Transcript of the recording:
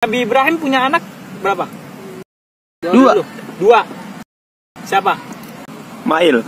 Nabi Ibrahim punya anak berapa? Dua. Dua. Siapa? Mail.